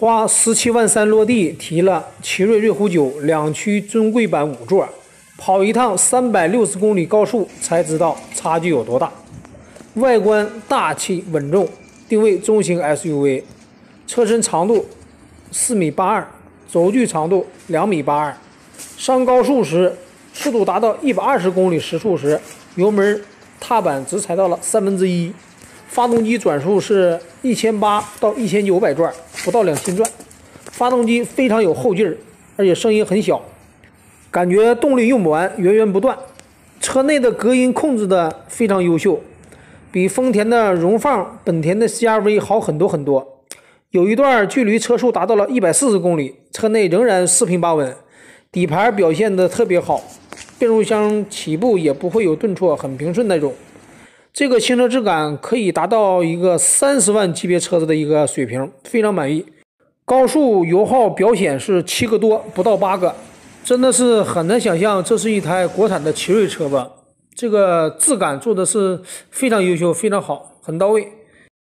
花十七万三落地，提了奇瑞瑞虎九两驱尊贵版五座，跑一趟三百六十公里高速，才知道差距有多大。外观大气稳重，定位中型 SUV，车身长度四米八二，轴距长度两米八二。上高速时，速度达到一百二十公里时速时，油门踏板只踩到了三分之一。发动机转速是一千八到一千九百转，不到两千转。发动机非常有后劲儿，而且声音很小，感觉动力用不完，源源不断。车内的隔音控制的非常优秀，比丰田的荣放、本田的 CR-V 好很多很多。有一段距离车速达到了一百四十公里，车内仍然四平八稳，底盘表现的特别好，变速箱起步也不会有顿挫，很平顺那种。这个新车质感可以达到一个三十万级别车子的一个水平，非常满意。高速油耗表显是七个多，不到八个，真的是很难想象这是一台国产的奇瑞车吧？这个质感做的是非常优秀，非常好，很到位。